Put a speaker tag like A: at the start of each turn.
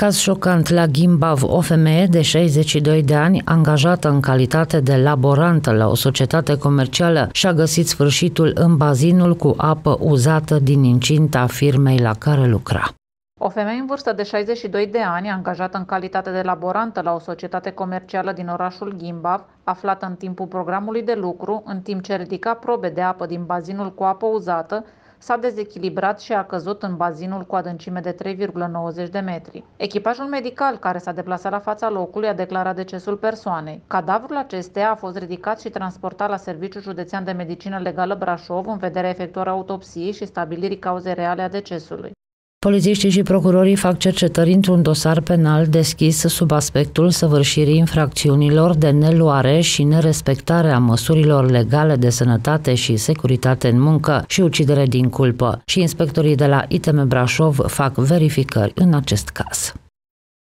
A: Caz șocant la Gimbav, o femeie de 62 de ani, angajată în calitate de laborantă la o societate comercială, și-a găsit sfârșitul în bazinul cu apă uzată din incinta firmei la care lucra.
B: O femeie în vârstă de 62 de ani, angajată în calitate de laborantă la o societate comercială din orașul Gimbav, aflată în timpul programului de lucru, în timp ce ridica probe de apă din bazinul cu apă uzată, s-a dezechilibrat și a căzut în bazinul cu adâncime de 3,90 de metri. Echipajul medical care s-a deplasat la fața locului a declarat decesul persoanei. Cadavrul acesteia a fost ridicat și transportat la Serviciul Județean de Medicină Legală Brașov în vederea efectuării autopsiei și stabilirii cauzei reale a decesului.
A: Polițiștii și procurorii fac cercetări într-un dosar penal deschis sub aspectul săvârșirii infracțiunilor de neluare și nerespectare a măsurilor legale de sănătate și securitate în muncă și ucidere din culpă. Și inspectorii de la ITM Brașov fac verificări în acest caz.